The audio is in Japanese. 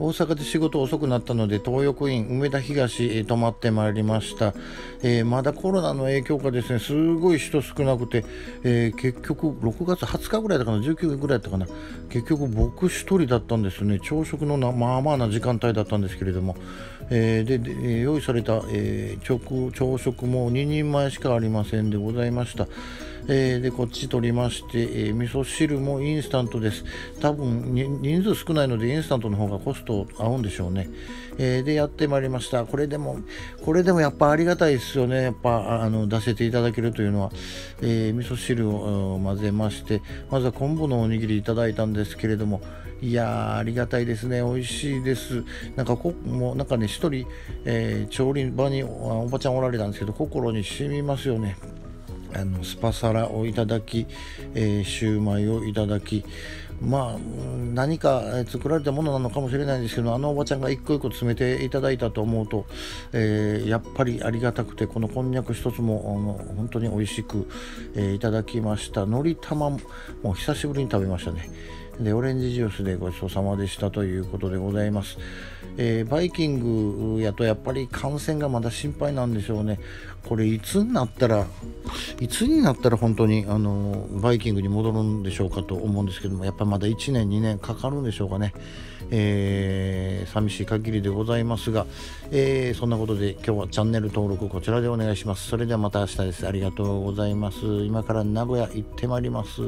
大阪で仕事遅くなったので東横イン梅田東、え、泊まってまいりました、えー、まだコロナの影響かですねすごい人少なくて、えー、結局6月20日ぐらいだかな19日ぐらいだったかな。結局僕1人だったんですね。朝食のなまあまあな時間帯だったんですけれども、えでで用意された、え朝食も2人前しかありませんでございました。えー、でこっち取りまして、えー、味噌汁もインスタントです。多分人数少ないのでインスタントの方がコスト合うんでしょうね、えー、でやってまいりました。これでもこれでもやっぱありがたいですよね。やっぱあの出せていただけるというのは、えー、味噌汁を混ぜましてまずは昆布のおにぎりいただいたんですけれども。いやありがたいですね、美味しいです。なんかこ、もうなんかね、一人、えー、調理場におばちゃんおられたんですけど、心に染みますよね。あのスパサラをいただき、えー、シューマイをいただきまあ何か作られたものなのかもしれないんですけどあのおばちゃんが一個一個詰めていただいたと思うと、えー、やっぱりありがたくてこのこんにゃく一つも本当に美味しく、えー、いただきました。のり玉も久しぶりに食べましたね。でオレンジジュースでごちそうさまでしたということでございます、えー、バイキングやとやっぱり感染がまだ心配なんでしょうね。これいつになったらいつになったら本当にあのバイキングに戻るんでしょうかと思うんですけどもやっぱまだ1年2年かかるんでしょうかね、えー、寂しい限りでございますが、えー、そんなことで今日はチャンネル登録こちらでお願いします。それではまた明日です。ありがとうございます。今から名古屋行ってまいります。